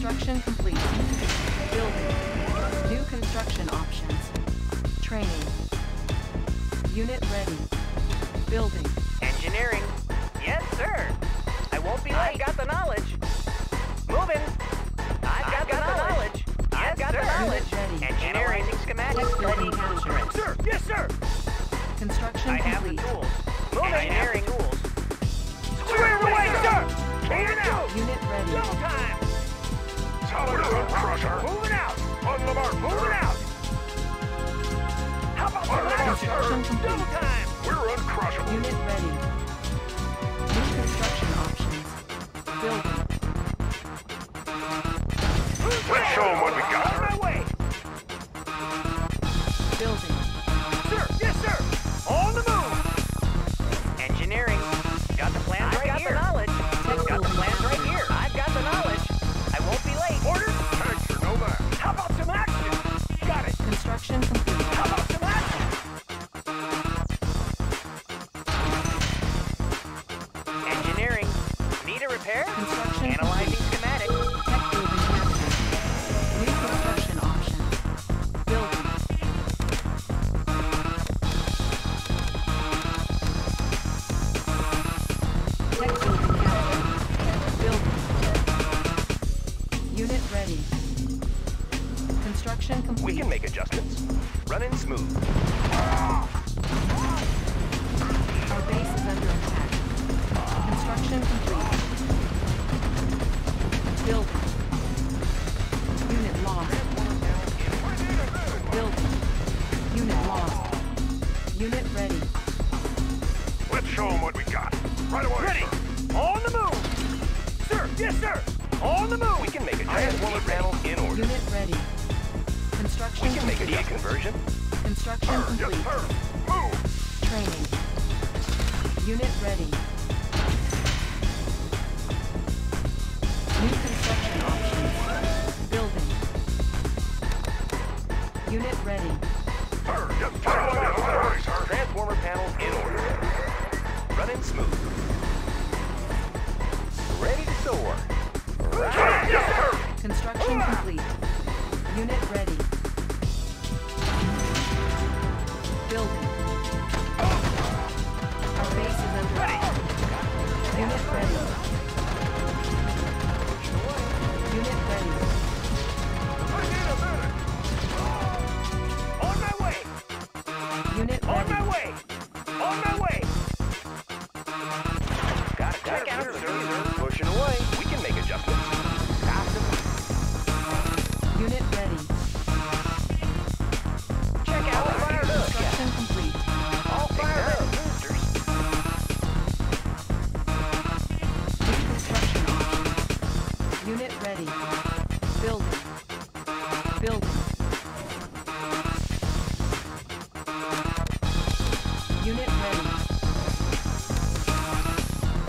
Construction complete. Building. New construction options. Training. Unit ready. Building. Engineering. Yes, sir. I won't be late. I've got the knowledge. Moving. I've got, the, knowledge. I've got the knowledge. Ready. Engineering schematics. Building captured. Sir, yes, sir. Construction I have the complete. tools. Moving. Engineering tools. Square away, sir. Here now. Unit ready. Double time. Sun Crusher. Moving out. On the mark. Moving out. How about On the mark, last? Construction sir. Double time. We're uncrushable. Unit ready. Construction Unit ready. Sir, yes, sir. Yes, sir. sir. Transformer panels in order. Running smooth. Ready to soar. Sir. Construction complete. Unit ready.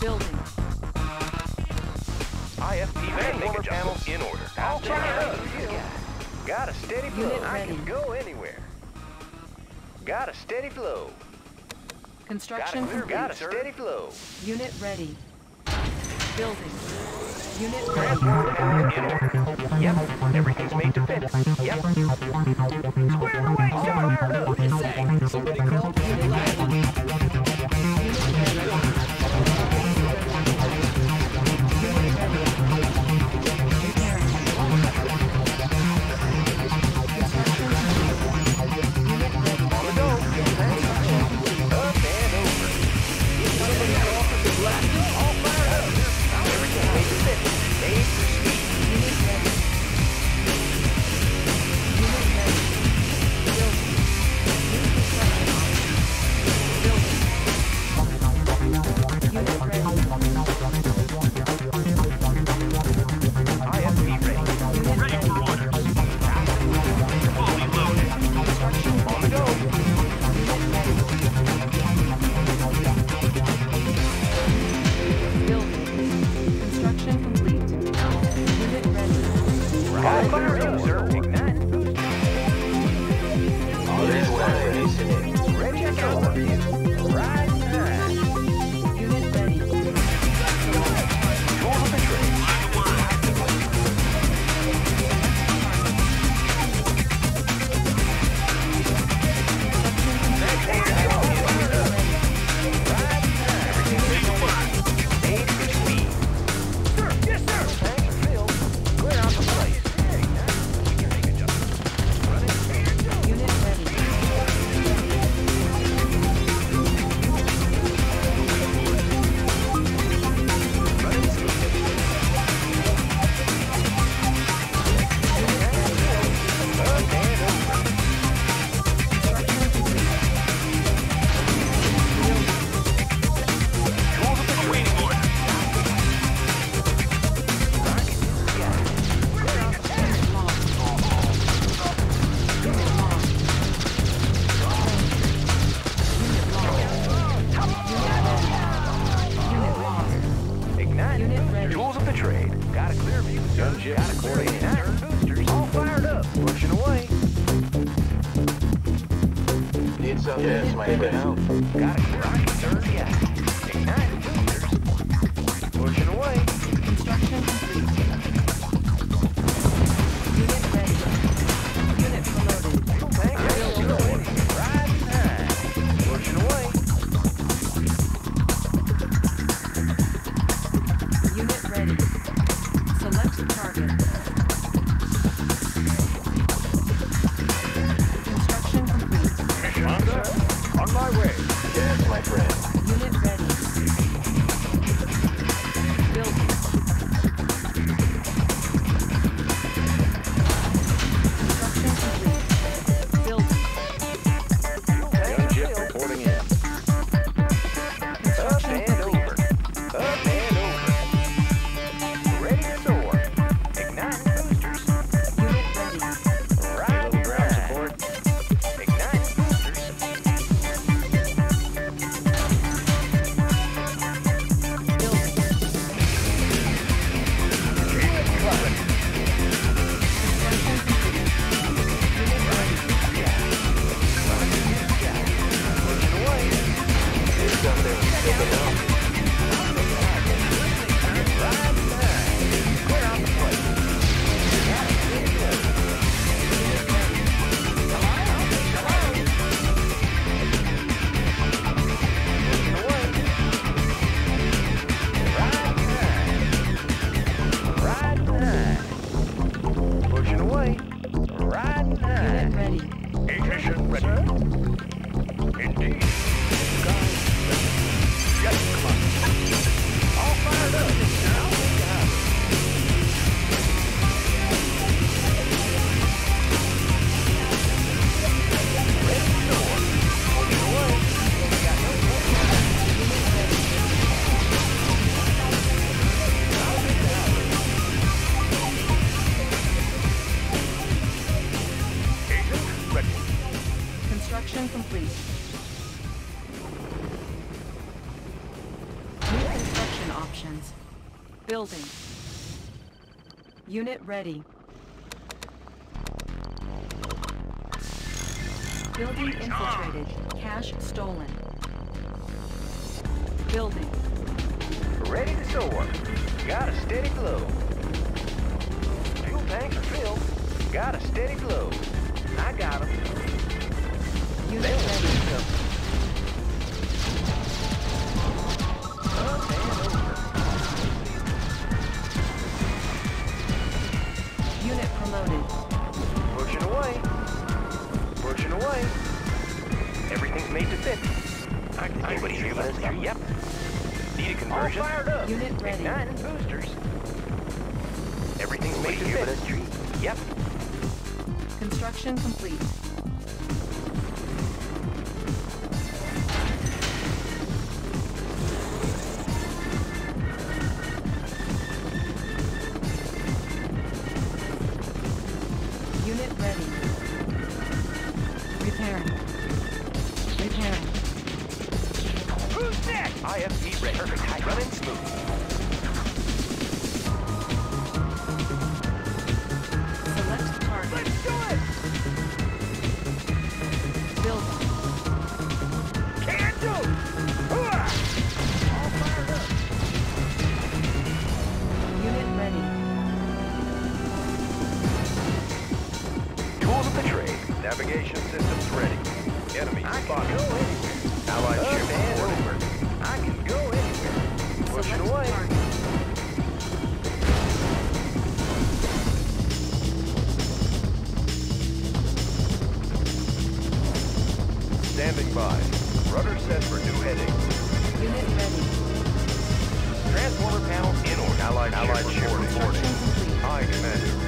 Building. IFV transformer panels in order. All fired up. Got a steady flow. Unit I can go anywhere. Got a steady flow. Got a Construction clear complete. Got a steady flow. Unit ready. Building. Unit ready. Transformer panels in order. Yep. Everything's made to fit. Yep. Square away, sir. Somebody call me. Look it up. ready. Building infiltrated. Cash stolen. Building. Ready to soar. Got a steady glow. Fuel tanks are filled. Got a steady glow. I got them. Unit ready. Oh, damn. loaded. Pushing away. Pushing away. Everything's made to fit. I, I Anybody hear that? Yep. Need a conversion. All fired up. Unit ready. Nine boosters. Everything's made to fit. Yep. Construction complete. Standing by. Rudder set for new heading. Unit ready. Transformer panel in order. Allied, Allied ship reporting. High Commander.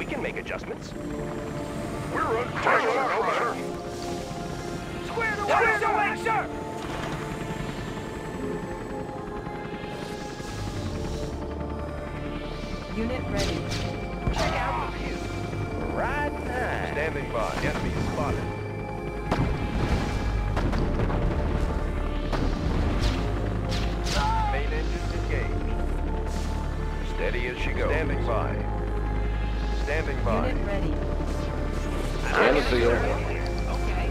We can make adjustments. We're on target, sir. Square the away, sir! Unit ready. Check out the view. Right time. Standing by. Enemy spotted. Main engines engaged. Steady as she goes. Standing by. Standing by. Unit ready. Scan the field. Okay.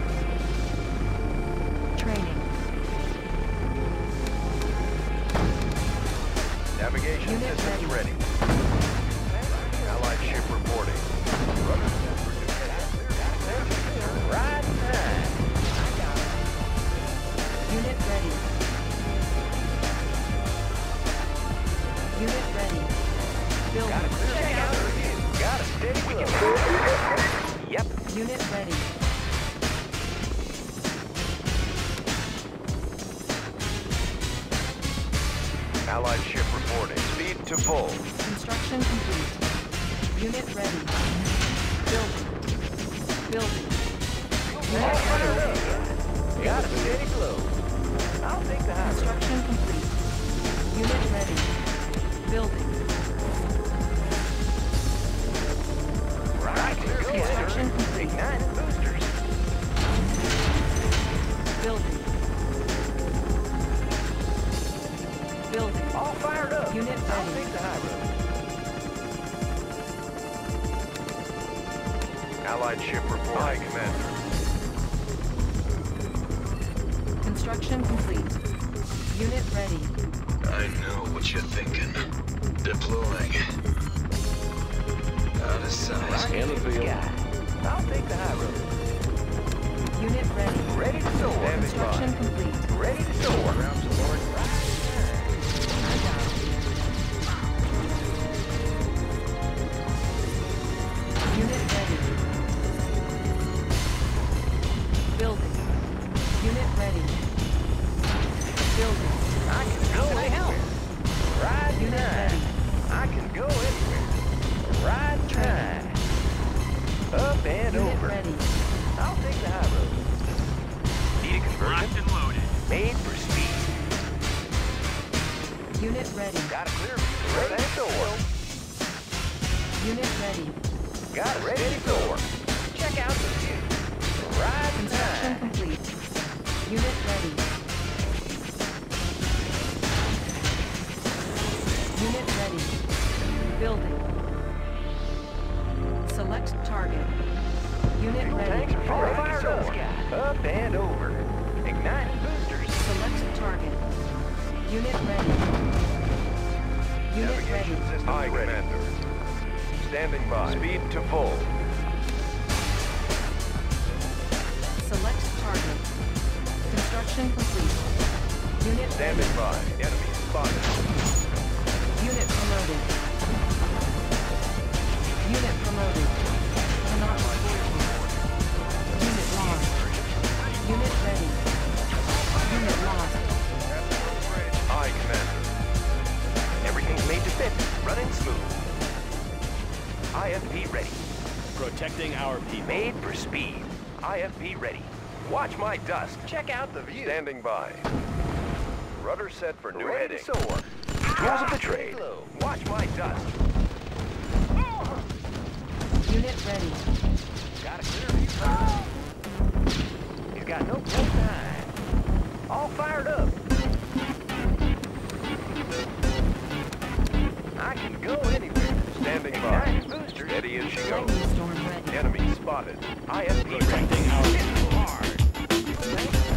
Training. Navigation Unit systems ready. Allied Allied ship reporting. Speed to full. Construction complete. Unit ready. Building. Building. Ready. Got a steady flow. I'll take the high. Construction complete. Unit ready. Building. Right Construction complete. Igniting boosters. Building. Building. All fired up. Unit ready. I'll take the high road. Allied ship reporting. Aye, Commander. Construction complete. Unit ready. I know what you're thinking. Deploying. Out of sight. Scan the field. I'll take the high road. Unit ready. Ready to soar. Construction complete. Ready to soar. Ready. Got a clear view. Ready to soar. Unit ready. Got a steady soar. Check out the view. Right Construction time. complete. Unit ready. Standing by. Speed to full. Watch my dust. Check out the view. Standing by. Rudder set for new Ready heading. to soar. Tools of the ah, trade. Watch my dust. Unit ready. Got a clear view. He's got no close time. All fired up. I can go anywhere. Standing by. Igniting booster. Steady as she goes. Storm ready. Enemy spotted. IFV ready. Protecting our people. Thank you.